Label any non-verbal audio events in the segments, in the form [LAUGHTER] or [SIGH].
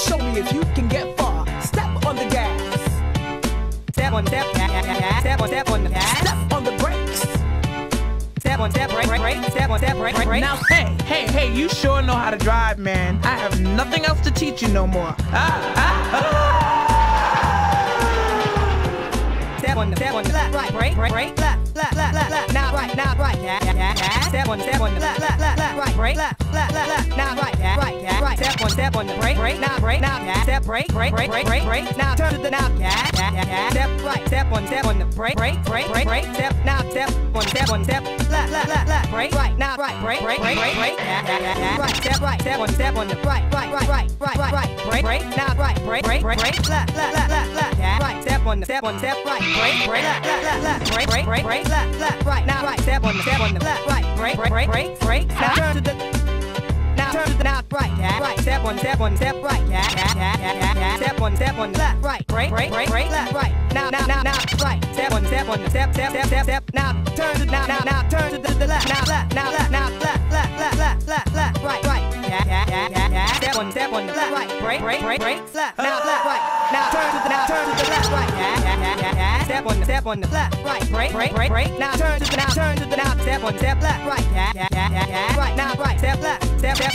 I want you to show me if you can get far. Step on the gas. Step on step, step on step on the gas. Step on the brakes. Step on step, break, break. Step on step, break, break, break. Now, hey, hey, hey, you sure know how to drive, man. I have nothing else to teach you no more. Ah, ah, ah. Step on the step on the left, right, break, break, left, left, left, left, left. Now right, now right, yeah, yeah, yeah. Step on step on the left, left, left, Step on the brake, break, now break, now yeah. Step break, break, break, break, break, break. Now turn to the now, yeah, yeah, yeah. Step right, step on step on the brake, break, break, break, break. Step now, step on step on step, left, left, left, left, break, right, now right, break, break, break, break, yeah. Right, step right, step on step on the right, right, right, right, right, right, right. Break, break, now right, break, break, break, break. Left, left, left, left, left. Right. Step on the step on step right, break, break, left, left, left, left. Break, break, break, break, left, left, right. Now right, step on the step on the left, right, break, break, break, break, break. Now turn to the now turn to the now right, yeah, right. Step on step on step right, yeah, yeah, yeah, yeah, yeah. Step on step on left, right, break, break, break, break, left, right. Now, now, now, now, right. Step on step on the step, step, step, step, step. Now turn to now, now, now, turn to the, the left, now left, now left, now left, left, left, left, left, left, right, right. Yeah, yeah. Step on step on the left, right, break, break, break, left, now left, right. Now turn to the now turn to the left, right. Yeah, yeah, yeah, yeah, yeah. Step on step on the left, right, break, break, break, break. Now turn to the now turn to the now step on step left, right. Yeah, yeah.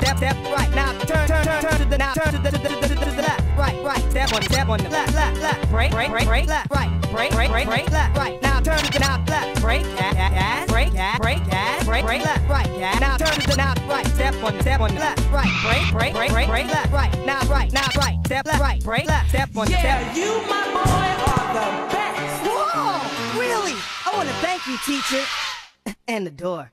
Step, step, right. Now turn, turn, turn, turn to the now turn to the, the, the, the, the, the left, right, right. Step on step on the left, left, left. Break, break, break, break, left, right. Break, break, break, break, left, right. Now turn to the now left, break, yeah, yeah, yeah. Break, yeah, break, yeah, break, break, left, right. Yeah. Now turn to the now right. Step on step on the left, right. Break, break, break, break, break, left, right. Now right, now right. Step left, right. Break left. Step on yeah, step. you, my boy, are the best. Whoa! Really? I want to thank you, teacher. [LAUGHS] and the door.